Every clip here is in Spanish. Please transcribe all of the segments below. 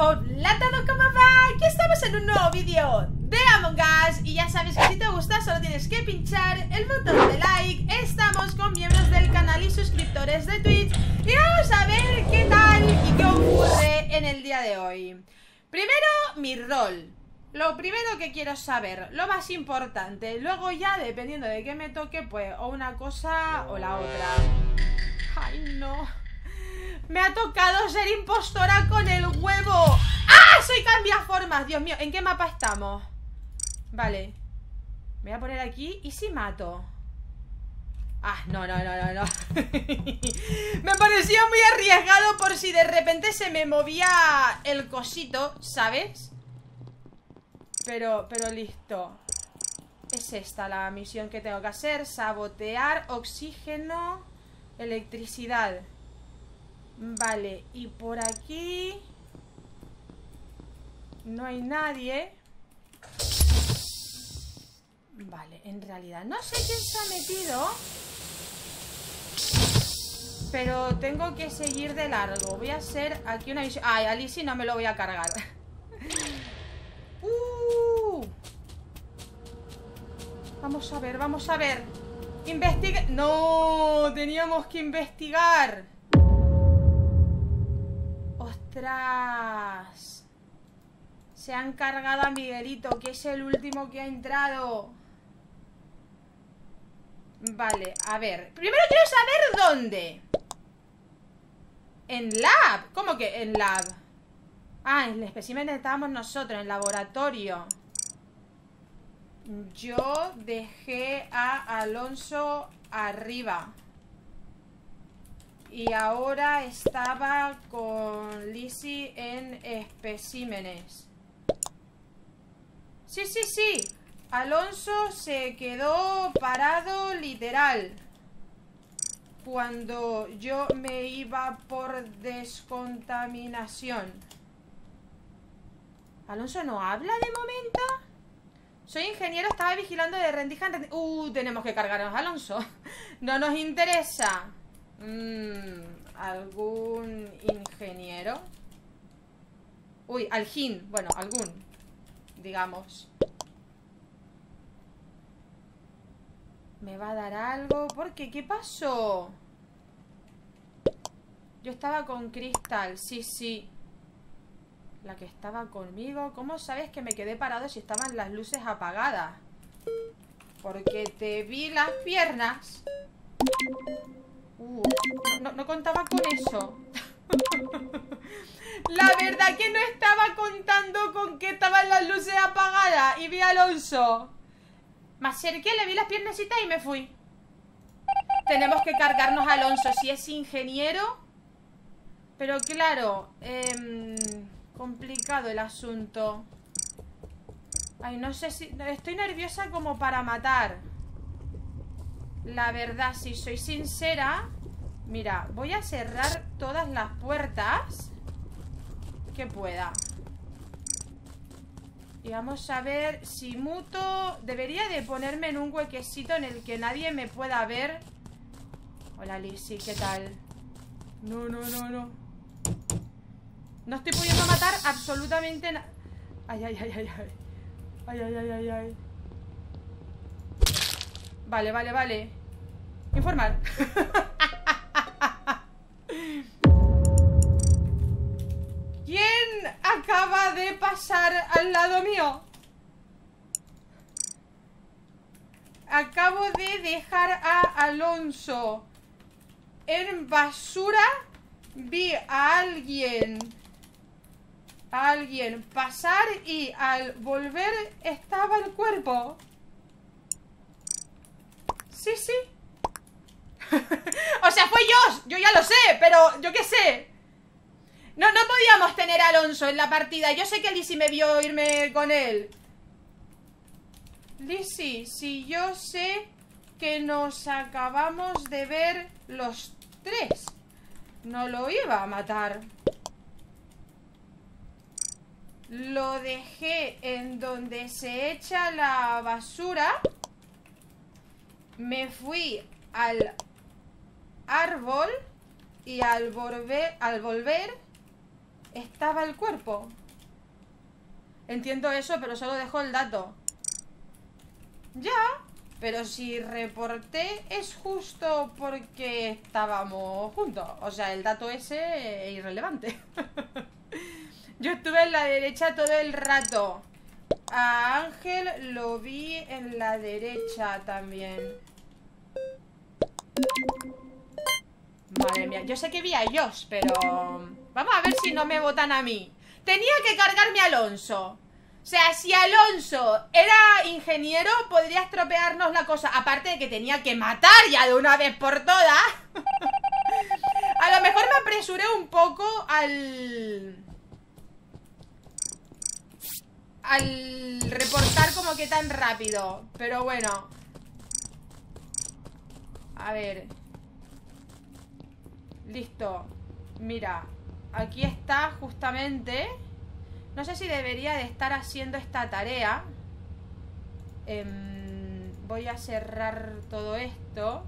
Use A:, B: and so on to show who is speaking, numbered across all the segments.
A: Hola a todos, ¿cómo va? Aquí estamos en un nuevo vídeo de Among Us Y ya sabes que si te gusta solo tienes que pinchar el botón de like. Estamos con miembros del canal y suscriptores de Twitch Y vamos a ver qué tal y qué ocurre en el día de hoy. Primero, mi rol. Lo primero que quiero saber, lo más importante. Luego ya, dependiendo de qué me toque, pues o una cosa o la otra. Ay, no me ha tocado ser impostora con el huevo ¡Ah! Soy cambiaformas, Dios mío ¿En qué mapa estamos? Vale Me voy a poner aquí ¿Y si mato? Ah, no, no, no, no, no Me parecía muy arriesgado Por si de repente se me movía El cosito, ¿sabes? Pero, pero listo Es esta la misión que tengo que hacer Sabotear, oxígeno Electricidad Vale, y por aquí No hay nadie. Vale, en realidad no sé quién se ha metido Pero tengo que seguir de largo. Voy a hacer aquí una visión. Ay, Alicia no me lo voy a cargar. Uh. Vamos a ver, vamos a ver. Investiga... No, teníamos que investigar Se han cargado a Miguelito, que es el último que ha entrado. Vale, a ver. Primero quiero saber dónde. En lab. ¿Cómo que en lab? Ah, en el espécimen estábamos nosotros, en laboratorio. Yo dejé a Alonso arriba. Y ahora estaba con Lizzie en especímenes. Sí, sí, sí. Alonso se quedó parado literal. Cuando yo me iba por descontaminación. ¿Alonso no habla de momento? Soy ingeniero, estaba vigilando de rendija en rendija. Uh, tenemos que cargarnos Alonso. No nos interesa. Mm, ¿Algún ingeniero? Uy, algin. Bueno, algún. Digamos. ¿Me va a dar algo? ¿Por qué? ¿Qué pasó? Yo estaba con Cristal. Sí, sí. La que estaba conmigo. ¿Cómo sabes que me quedé parado si estaban las luces apagadas? Porque te vi las piernas. Uh, no, contaba con eso. La verdad que no estaba contando con que estaban las luces apagadas y vi a Alonso. Me acerqué, le vi las piernecitas y me fui. Tenemos que cargarnos a Alonso si es ingeniero. Pero claro, eh, complicado el asunto. Ay, no sé si... Estoy nerviosa como para matar. La verdad, si soy sincera Mira, voy a cerrar todas las puertas Que pueda. Y vamos a ver si muto Debería de ponerme en un huequecito En el que nadie me pueda ver. Hola Lizzie, ¿qué tal? No, no, no, no. No estoy pudiendo matar absolutamente nada Ay, ay, ay, ay, ay. Ay, ay, ay, ay, ay Vale, vale, vale Informar. ¿Quién acaba de pasar al lado mío? Acabo de dejar a Alonso en basura. Vi a alguien a alguien pasar y al volver estaba el cuerpo. Sí, sí. o sea, fue yo, yo ya lo sé, pero yo qué sé. No, no podíamos tener a Alonso en la partida. Yo sé que Lizzie me vio irme con él. Lizzie, si yo sé que nos acabamos de ver los tres, no lo iba a matar. Lo dejé en donde se echa la basura. Me fui al árbol y al volver, al volver estaba el cuerpo. Entiendo eso, pero solo dejo el dato. Ya, pero si reporté es justo porque estábamos juntos. O sea, el dato ese es irrelevante. Yo estuve en la derecha todo el rato. A Ángel lo vi en la derecha también. Madre mía, yo sé que vi a ellos, pero... Vamos a ver si no me votan a mí. Tenía que cargarme a Alonso. O sea, si Alonso era ingeniero, podría estropearnos la cosa. Aparte de que tenía que matar ya de una vez por todas. a lo mejor me apresuré un poco al... Al reportar como que tan rápido. Pero bueno. A ver. Listo. Mira. Aquí está justamente... No sé si debería de estar haciendo esta tarea. Em, voy a cerrar todo esto.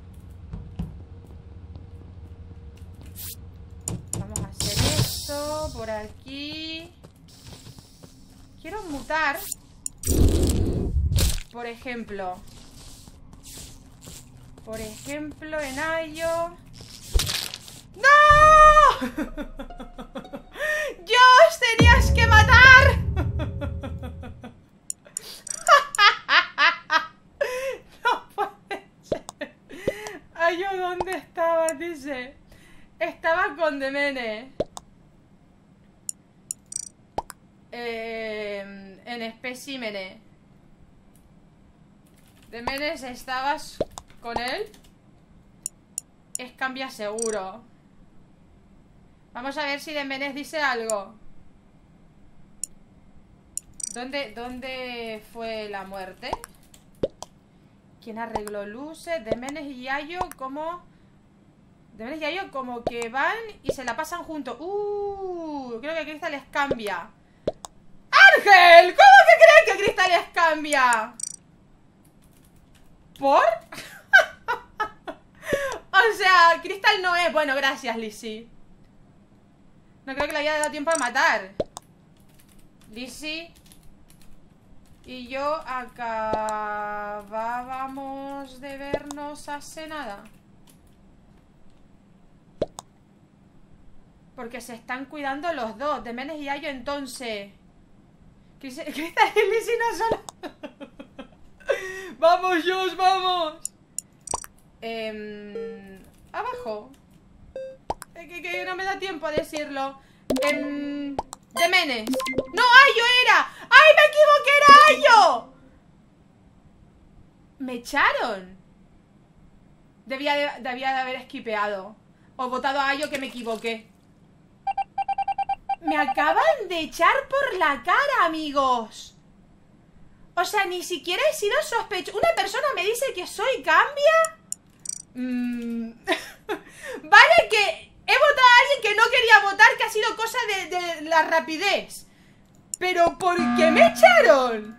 A: Vamos a hacer esto por aquí. Quiero mutar. Por ejemplo. Por ejemplo, en Ayo. ¡No! ¡Dios! ¡Tenías que matar! no puede ser. Ay, yo dónde estaba, dice. Estaba con Demene. Eh, en especímenes. Demenes, ¿estabas con él? Es cambia seguro. Vamos a ver si Demenes dice algo. ¿Dónde, ¿Dónde fue la muerte? ¿Quién arregló luces? Demenes y Yayo como... Demenes y Yayo como que van y se la pasan juntos. Uh, creo que Crystal les cambia. ¡Ángel! ¿Cómo que creen que Crystal les cambia? ¿Por? o sea, Crystal no es... Bueno, gracias, Lizzie. No creo que le haya dado tiempo a matar. Lizzie y yo acabábamos de vernos hace nada. Porque se están cuidando los dos, de Menes y Ayo entonces. Cristal y Lizzie no solo. ¡Vamos, Josh, vamos! Eh, abajo. Que, que, no me da tiempo a decirlo. Eh, de Menes. ¡No, Ayo era! ¡Ay, me equivoqué! ¡Era Ayo! Me echaron. Debía de, debía de haber esquipeado. O votado a Ayo que me equivoqué. Me acaban de echar por la cara, amigos. O sea, ni siquiera he sido sospechoso. Una persona me dice que soy cambia. Mm. vale que he votado a alguien que no quería votar, que ha sido cosa de, la rapidez. Pero ¿por qué me echaron?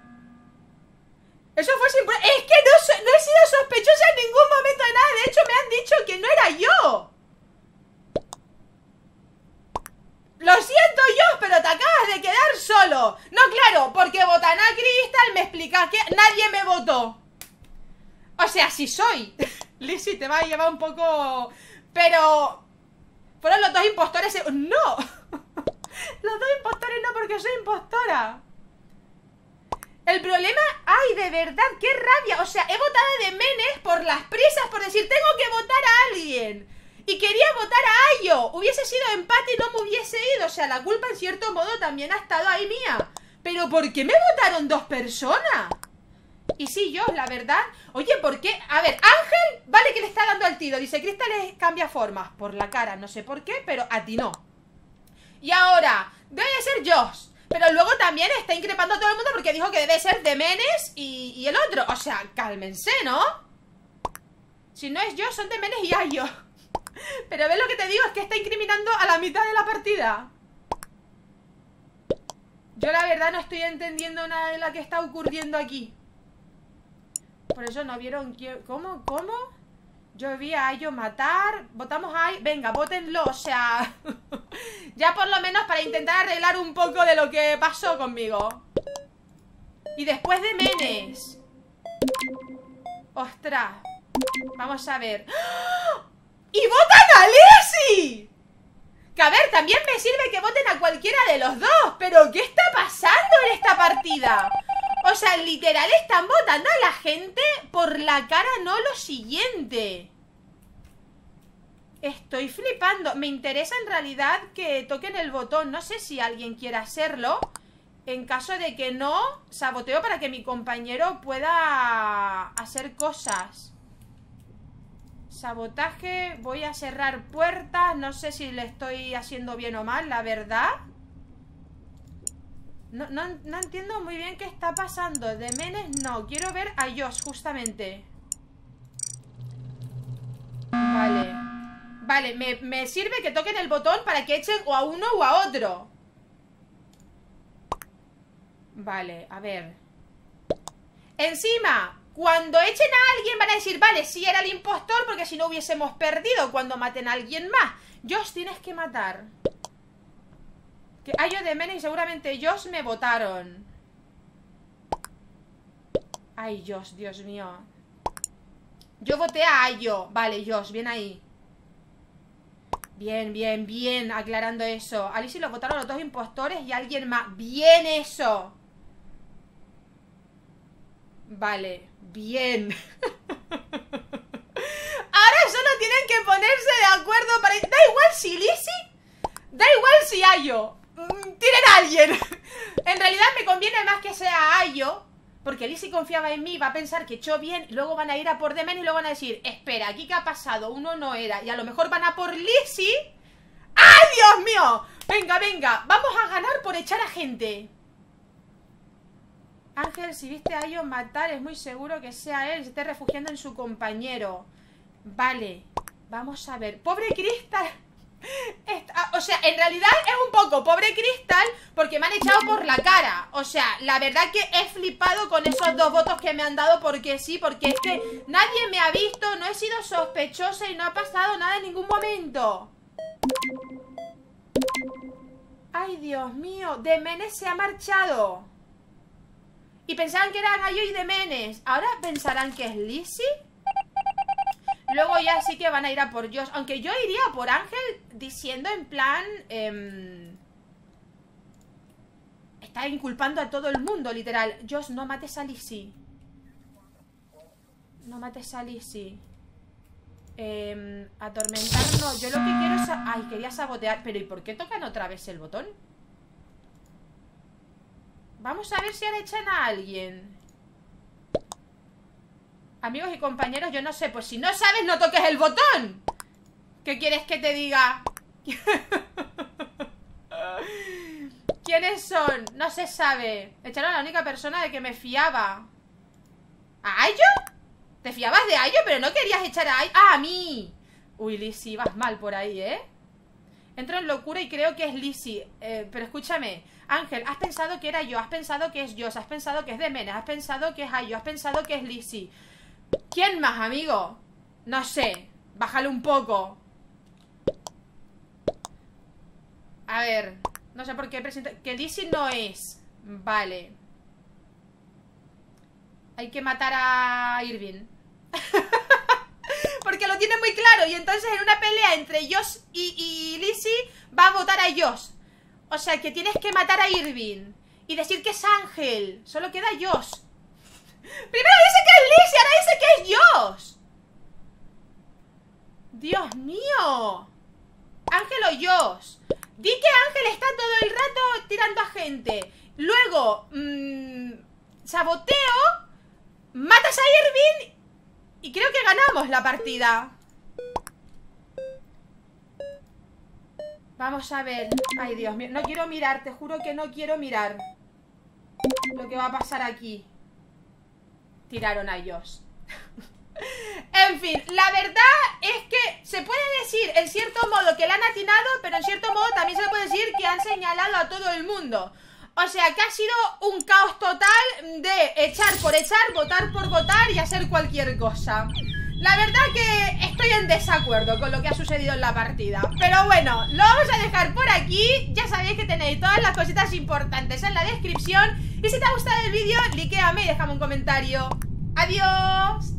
A: Eso fue sin... Es que no, no he sido sospechosa en ningún momento de nada. De hecho, me han dicho que no era yo. Lo siento yo, pero te acabas de quedar solo. No, claro, porque votan a Crystal, me explicas que nadie me votó. O sea, si soy. Lizzie te va a llevar un poco... Pero... Fueron los dos impostores... ¡No! los dos impostores no, porque soy impostora. El problema... ¡Ay, de verdad! ¡Qué rabia! O sea, he votado de Menes por las prisas, por decir, tengo que votar a alguien. Y quería votar a Ayo. Hubiese sido empate y no me hubiese ido. O sea, la culpa en cierto modo también ha estado ahí mía. Pero ¿por qué me votaron dos personas? Y sí, yo, la verdad. Oye, ¿por qué? A ver, Ángel, vale que le está dando al tiro. Dice, Cristal le cambia formas. Por la cara, no sé por qué, pero a ti no. Y ahora, debe ser Josh. Pero luego también está increpando a todo el mundo porque dijo que debe ser de Menes y, y el otro. O sea, cálmense, ¿no? Si no es yo, son de Menes y Ayo. Pero ves lo que te digo, es que está incriminando a la mitad de la partida. Yo la verdad no estoy entendiendo nada de lo que está ocurriendo aquí. Por eso no vieron. ¿Cómo? ¿Cómo? Yo vi a ellos matar. Votamos a... Venga, votenlo. O sea... Ya por lo menos para intentar arreglar un poco de lo que pasó conmigo. Y después de Menes. Ostras. Vamos a ver. ¡Ah! ¡Y votan a Lizzie! Que a ver, también me sirve que voten a cualquiera de los dos. Pero, ¿qué está pasando en esta partida? O sea, literal están votando a la gente por la cara, no lo siguiente. Estoy flipando. Me interesa en realidad que toquen el botón. No sé si alguien quiere hacerlo. En caso de que no, saboteo para que mi compañero pueda hacer cosas. Sabotaje, voy a cerrar puertas. No sé si le estoy haciendo bien o mal, la verdad. No, no, entiendo muy bien qué está pasando. De Menes no. Quiero ver a Josh, justamente. Vale. Vale, me, me sirve que toquen el botón para que echen o a uno o a otro. Vale, a ver. Encima, cuando echen a alguien van a decir, vale, sí era el impostor porque si no hubiésemos perdido cuando maten a alguien más. Josh, tienes que matar. Que Ayo de Mene y seguramente Josh me votaron. Ay, Josh, Dios mío. Yo voté a Ayo. Vale, Josh, bien ahí. Bien, bien, bien, aclarando eso. Alice lo votaron los dos impostores y alguien más. Bien eso. Vale, bien. Ahora solo tienen que ponerse de acuerdo para... Da igual si Lizzie... Da igual si Ayo. Tienen a alguien. en realidad me conviene más que sea Ayo. Porque Lizzie confiaba en mí, va a pensar que echó bien, luego van a ir a por Demen y luego van a decir, espera, aquí qué ha pasado, uno no era, y a lo mejor van a por Lizzie. ¡Ay, Dios mío! Venga, venga, vamos a ganar por echar a gente. Ángel, si viste a matar, es muy seguro que sea él, se esté refugiando en su compañero. Vale, vamos a ver. ¡Pobre Cristal! o sea, en realidad es un poco pobre Cristal porque me han echado por la cara. O sea, la verdad que he flipado con esos dos votos que me han dado porque sí, porque es que nadie me ha visto, no he sido sospechosa y no ha pasado nada en ningún momento. Ay, Dios mío, Demenes se ha marchado. Y pensaban que era Gallo y Demenes. Ahora pensarán que es Lizzie. Luego ya sí que van a ir a por Josh. Aunque yo iría por Ángel diciendo en plan... Eh, está inculpando a todo el mundo, literal. Josh, no mates a Lizzie. No mates a Lizzie. Eh, atormentar no. Yo lo que quiero es... Ay, quería sabotear. Pero ¿y por qué tocan otra vez el botón? Vamos a ver si ahora echan a alguien. Amigos y compañeros, yo no sé. Pues si no sabes, no toques el botón. ¿Qué quieres que te diga? ¿Quiénes son? No se sabe. Echaron a la única persona de que me fiaba. ¿A Ayo? ¿Te fiabas de Ayo? Pero no querías echar a Ayo. ¡Ah, a mí! Uy, Lizzie, vas mal por ahí, ¿eh? Entro en locura y creo que es Lizzie. Eh, pero escúchame. Ángel, has pensado que era yo, has pensado que es yo, has pensado que es Demenes, has pensado que es Ayo, has pensado que es Lizzie. ¿Quién más, amigo? No sé, bájale un poco. A ver, no sé por qué presento... Que Lizzie no es. Vale. Hay que matar a Irving. Porque lo tiene muy claro Y entonces en una pelea entre Josh y, y Lizzie Va a votar a Josh o sea, que tienes que matar a Irving y decir que es Ángel. Solo queda Josh. Primero dice que es Lizzie, ahora dice que es Josh. Dios mío. Ángel o Josh. Di que Ángel está todo el rato tirando a gente. Luego, mmm, saboteo, matas a Irving y creo que ganamos la partida. Vamos a ver. Ay, Dios mío. No quiero mirar, te juro que no quiero mirar. Lo que va a pasar aquí. Tiraron a ellos. en fin, la verdad es que se puede decir en cierto modo que la han atinado, pero en cierto modo también se puede decir que han señalado a todo el mundo. O sea, que ha sido un caos total de echar por echar, votar por votar y hacer cualquier cosa. La verdad que estoy en desacuerdo con lo que ha sucedido en la partida Pero bueno, lo vamos a dejar por aquí. Ya sabéis que tenéis todas las cositas importantes en la descripción Y si te ha gustado el vídeo, likeame y déjame un comentario. Adiós